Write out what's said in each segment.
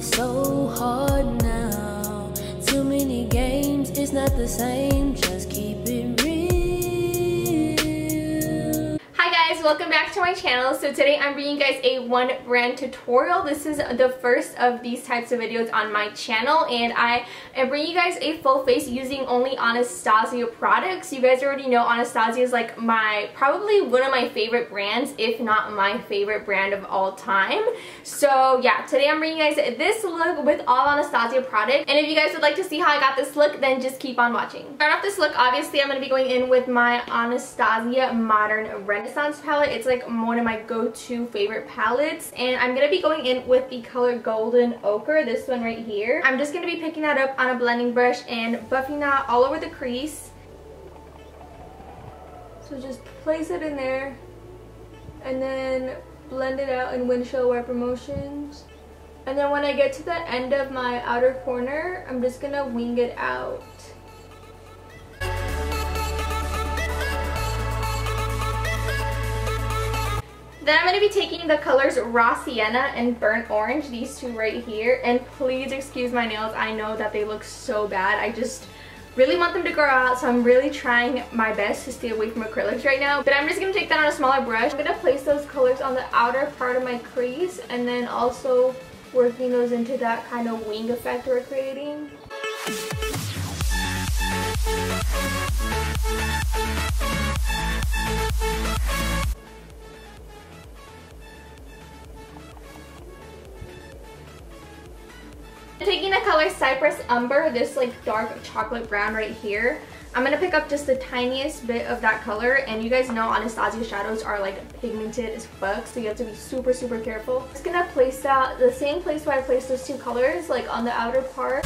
It's so hard now. Too many games, it's not the same. Welcome back to my channel. So today I'm bringing you guys a one brand tutorial. This is the first of these types of videos on my channel and I am bringing you guys a full face using only Anastasia products. You guys already know Anastasia is like my, probably one of my favorite brands, if not my favorite brand of all time. So yeah, today I'm bringing you guys this look with all Anastasia products. And if you guys would like to see how I got this look, then just keep on watching. Start off this look, obviously I'm going to be going in with my Anastasia Modern Renaissance palette. It's like one of my go-to favorite palettes. And I'm going to be going in with the color Golden Ochre, this one right here. I'm just going to be picking that up on a blending brush and buffing that all over the crease. So just place it in there and then blend it out in windshield wiper motions. And then when I get to the end of my outer corner, I'm just going to wing it out. Then I'm going to be taking the colors Raw Sienna and Burnt Orange, these two right here. And please excuse my nails, I know that they look so bad. I just really want them to grow out, so I'm really trying my best to stay away from acrylics right now. But I'm just going to take that on a smaller brush. I'm going to place those colors on the outer part of my crease and then also working those into that kind of wing effect we're creating. Taking the color Cyprus Umber, this like dark chocolate brown right here, I'm going to pick up just the tiniest bit of that color and you guys know Anastasia shadows are like pigmented as fuck so you have to be super super careful. I'm just going to place that the same place where I placed those two colors like on the outer part.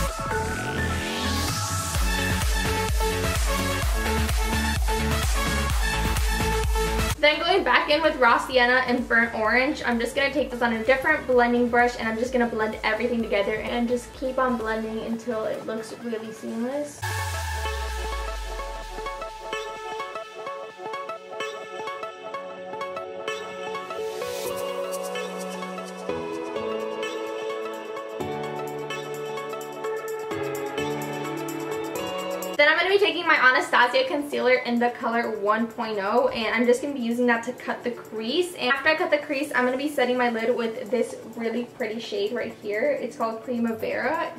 Then going back in with Raw Sienna and Burnt Orange, I'm just going to take this on a different blending brush and I'm just going to blend everything together and just keep on blending until it looks really seamless. Then I'm going to be taking my Anastasia concealer in the color 1.0 and I'm just going to be using that to cut the crease. And after I cut the crease, I'm going to be setting my lid with this really pretty shade right here. It's called Primavera.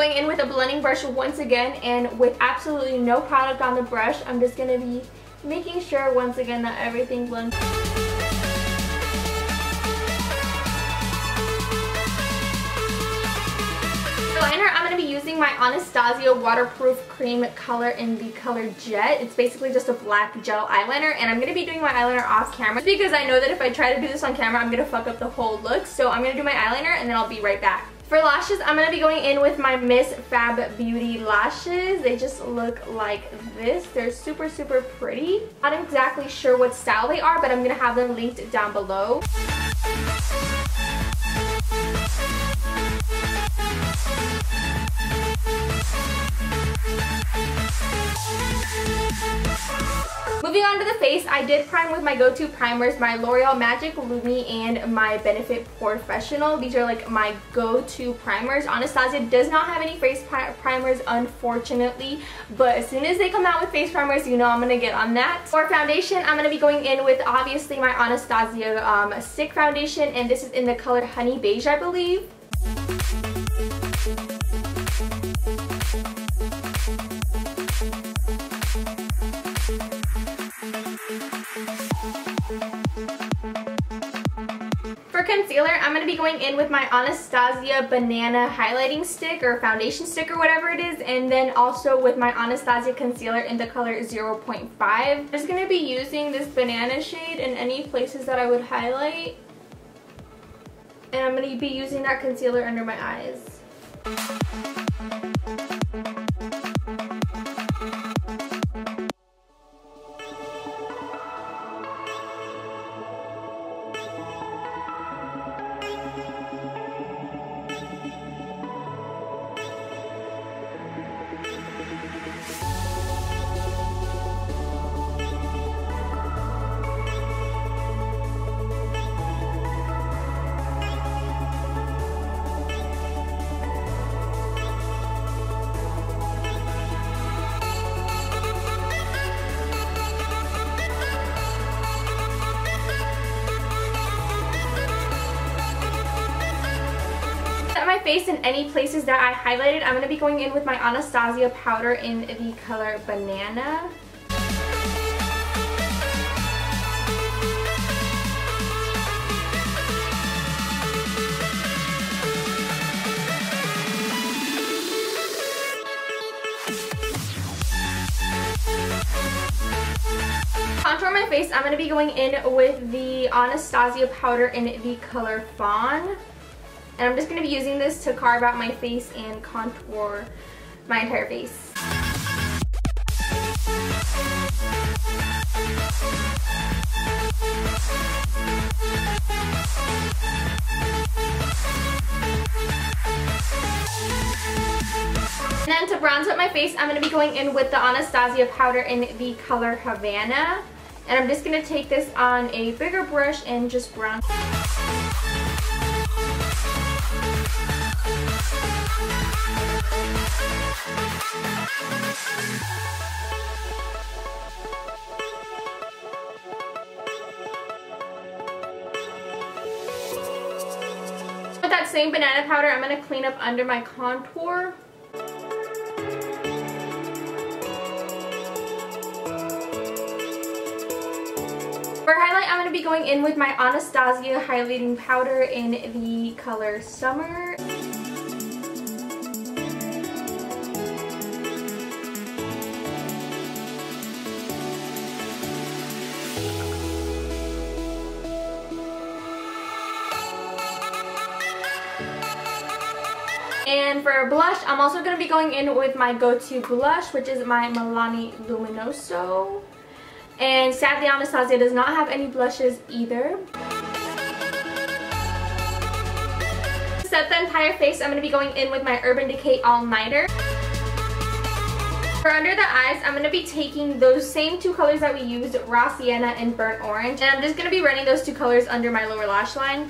Going in with a blending brush once again and with absolutely no product on the brush, I'm just going to be making sure once again that everything blends. liner, I'm going to be using my Anastasia Waterproof Cream color in the color Jet. It's basically just a black gel eyeliner, and I'm going to be doing my eyeliner off camera because I know that if I try to do this on camera, I'm going to fuck up the whole look. So I'm going to do my eyeliner, and then I'll be right back. For lashes, I'm going to be going in with my Miss Fab Beauty lashes. They just look like this. They're super, super pretty. Not exactly sure what style they are, but I'm going to have them linked down below. Moving on to the face, I did prime with my go-to primers, my L'Oreal Magic Lumi and my Benefit POREfessional. These are like my go-to primers. Anastasia does not have any face primers, unfortunately, but as soon as they come out with face primers, you know I'm going to get on that. For foundation, I'm going to be going in with obviously my Anastasia um, Stick Foundation, and this is in the color Honey Beige, I believe. Concealer, I'm going to be going in with my Anastasia Banana Highlighting Stick or Foundation Stick or whatever it is. And then also with my Anastasia Concealer in the color 0.5. I'm just going to be using this banana shade in any places that I would highlight. And I'm going to be using that concealer under my eyes. Face in any places that I highlighted, I'm going to be going in with my Anastasia powder in the color Banana. contour my face, I'm going to be going in with the Anastasia powder in the color Fawn. And I'm just going to be using this to carve out my face and contour my entire face. And then to bronze up my face, I'm going to be going in with the Anastasia powder in the color Havana. And I'm just going to take this on a bigger brush and just bronze. Same banana powder, I'm going to clean up under my contour. For highlight, I'm going to be going in with my Anastasia highlighting powder in the color Summer. And for a blush, I'm also going to be going in with my go-to blush, which is my Milani Luminoso. And sadly, Anastasia does not have any blushes either. To set the entire face, I'm going to be going in with my Urban Decay All Nighter. For under the eyes, I'm going to be taking those same two colors that we used, Raw Sienna and Burnt Orange. And I'm just going to be running those two colors under my lower lash line.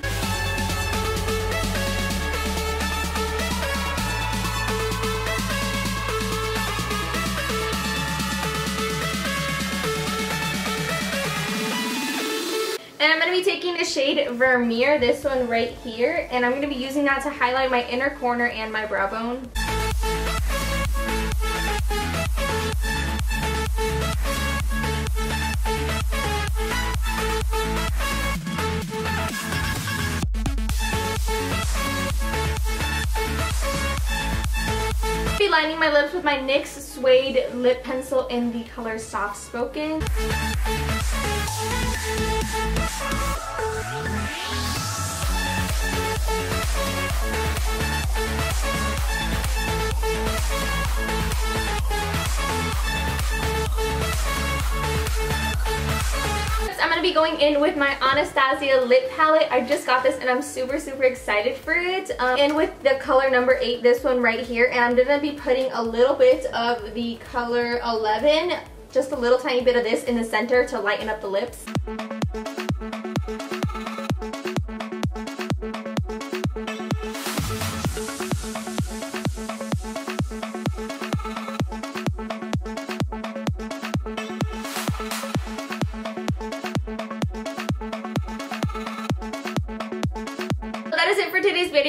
And I'm going to be taking the shade Vermeer, this one right here, and I'm going to be using that to highlight my inner corner and my brow bone. Lining my lips with my NYX Suede Lip Pencil in the color Soft Spoken. To be going in with my Anastasia lip palette. I just got this and I'm super, super excited for it. Um, and with the color number 8, this one right here. And I'm going to be putting a little bit of the color 11, just a little tiny bit of this in the center to lighten up the lips.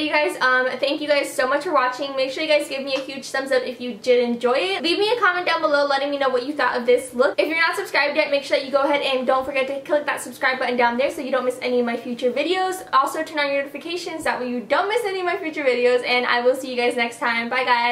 You guys. Um, thank you guys so much for watching. Make sure you guys give me a huge thumbs up if you did enjoy it. Leave me a comment down below letting me know what you thought of this look. If you're not subscribed yet, make sure that you go ahead and don't forget to click that subscribe button down there so you don't miss any of my future videos. Also, turn on your notifications. That way you don't miss any of my future videos. And I will see you guys next time. Bye, guys.